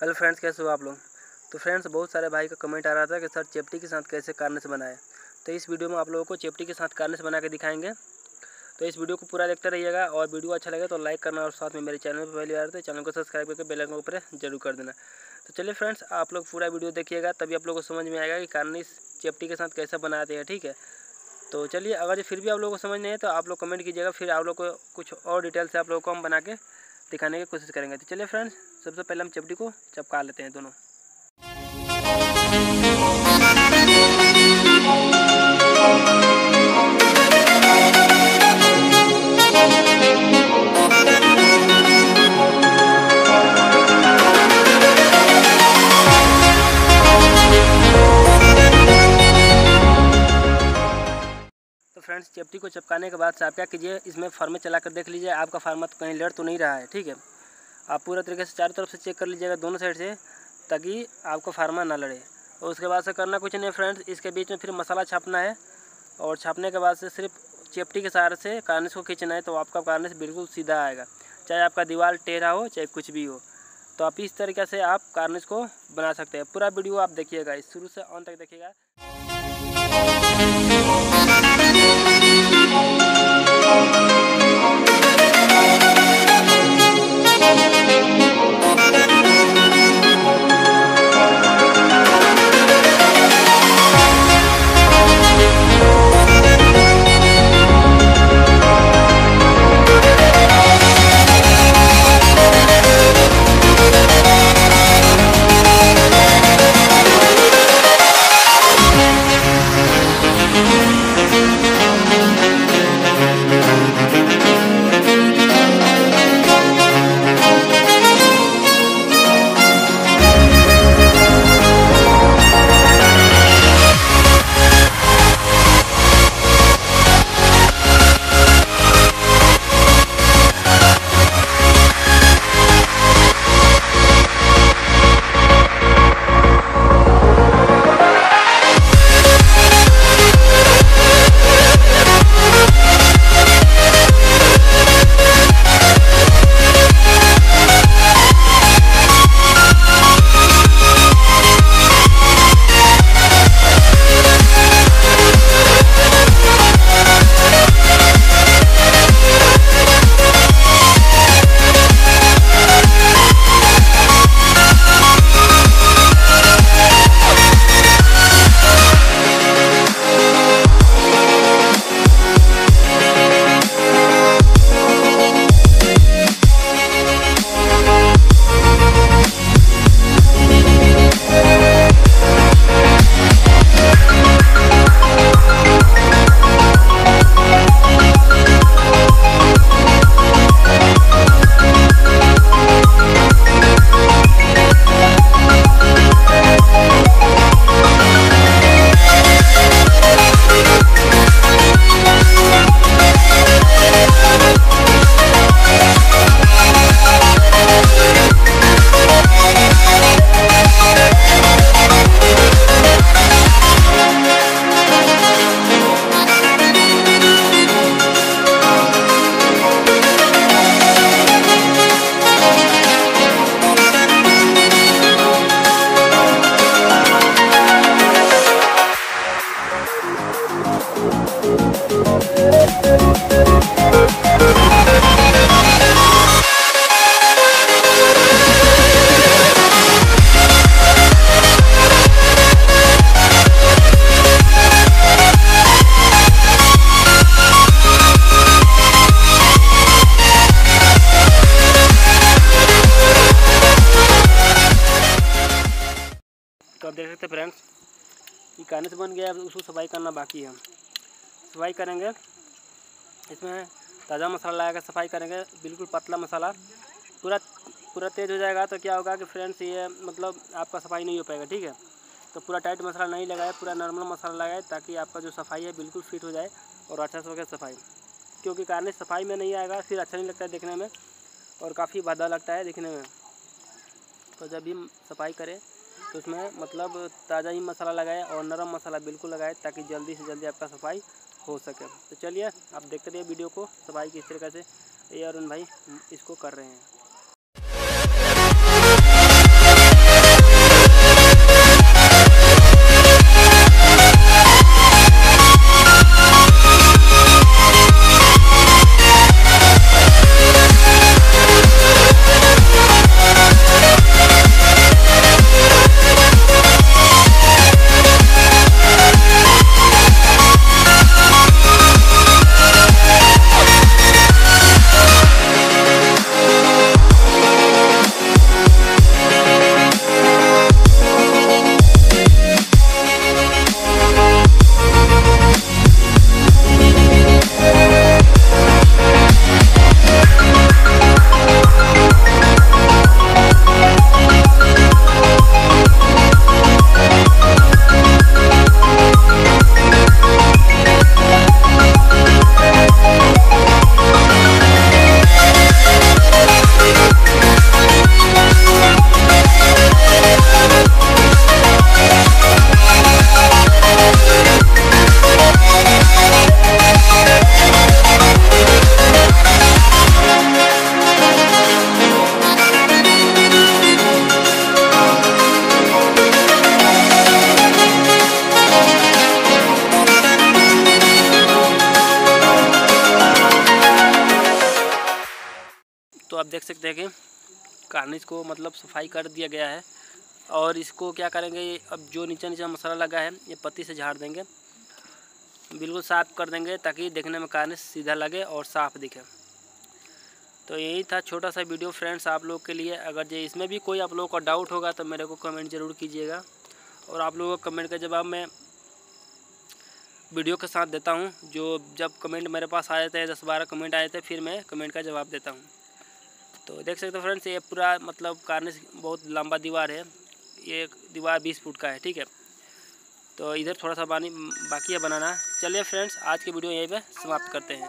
Hello friends, कैसे हो आप लोग? तो फ्रेंड्स, बहुत सारे भाई का कमेंट आ रहा था कि सर चेप्टी के साथ कैसे कार्निस बनाए। तो इस वीडियो में आप लोगों को चेप्टी के साथ कार्निस बना के दिखाएँगे। तो इस वीडियो को पूरा देखते रहिएगा और वीडियो अच्छा लगे तो लाइक करना और साथ में मेरे चैनल पर पहली बार थे चैनल को सब्सक्राइब करके बेल आइकन ऊपर ज़रूर कर देना। तो चलिए फ्रेंड्स, आप लोग पूरा वीडियो देखिएगा, तभी आप लोगों को समझ में आएगा कि कार्निस चेप्टी के साथ कैसे बनाते हैं, ठीक है? तो चलिए, अगर फिर भी आप लोगों को समझ नहीं है तो आप लोग कमेंट कीजिएगा, फिर आप लोग को कुछ और डिटेल से आप लोगों को हम बना के दिखाने की कोशिश करेंगे। तो चलिए फ्रेंड्स सबसे पहले हम चपटी को चपका लेते हैं दोनों। Thank फ्रेंड्स चपटी को चपकाने के बाद से आप क्या कीजिए, इसमें फार्मे चला कर देख लीजिए, आपका फार्मा तो कहीं लड़ तो नहीं रहा है, ठीक है? आप पूरा तरीके से चारों तरफ़ से चेक कर लीजिएगा दोनों साइड से, ताकि आपको फार्मा ना लड़े। और उसके बाद से करना कुछ नहीं फ्रेंड्स, इसके बीच में फिर मसाला छापना है, और छापने के बाद से सिर्फ़ चेपटी के सहारे से कार्निश को खींचना है तो आपका कार्निश बिल्कुल सीधा आएगा। चाहे आपका दीवार टेढ़ा हो, चाहे कुछ भी हो तो आप इस तरीके से आप कार्निश को बना सकते हैं। पूरा वीडियो आप देखिएगा, इस शुरू से ऑन तक देखिएगा। देख सकते हैं फ्रेंड्स ये से बन गया, अब उसको सफ़ाई करना बाकी है। सफ़ाई करेंगे, इसमें ताज़ा मसाला लगा कर सफ़ाई करेंगे, बिल्कुल पतला मसाला। पूरा पूरा तेज़ हो जाएगा तो क्या होगा कि फ्रेंड्स ये मतलब आपका सफ़ाई नहीं हो पाएगा, ठीक है? तो पूरा टाइट मसाला नहीं लगाए पूरा नॉर्मल मसाला लगाए ताकि आपका जो सफ़ाई है बिल्कुल फिट हो जाए और अच्छा से हो गया सफ़ाई। क्योंकि कारने सफ़ाई में नहीं आएगा, फिर अच्छा नहीं लगता है देखने में और काफ़ी बाधा लगता है देखने में। तो जब भी सफ़ाई करें तो उसमें मतलब ताज़ा ही मसाला लगाए और नरम मसाला बिल्कुल लगाए ताकि जल्दी से जल्दी आपका सफ़ाई हो सके। तो चलिए, आप देखते रहिए वीडियो को, सफ़ाई किस तरीके से। ये अरुण भाई इसको कर रहे हैं। सकते हैं कि कार्निश को मतलब सफ़ाई कर दिया गया है। और इसको क्या करेंगे, अब जो नीचे नीचे मसाला लगा है, ये पत्ती से झाड़ देंगे। बिल्कुल साफ़ कर देंगे ताकि देखने में कार्निश सीधा लगे और साफ़ दिखे। तो यही था छोटा सा वीडियो फ्रेंड्स आप लोग के लिए। अगर जो इसमें भी कोई आप लोगों का डाउट होगा तो मेरे को कमेंट ज़रूर कीजिएगा। और आप लोगों का कमेंट का जवाब मैं वीडियो के साथ देता हूँ। जो जब कमेंट मेरे पास आए थे, दस बारह कमेंट आए थे, फिर मैं कमेंट का जवाब देता हूँ। तो देख सकते हो फ्रेंड्स, ये पूरा मतलब कार्निश बहुत लंबा दीवार है। ये दीवार बीस फुट का है, ठीक है? तो इधर थोड़ा सा पानी बाकी है बनाना। चलिए फ्रेंड्स, आज की वीडियो यहीं पे समाप्त करते हैं।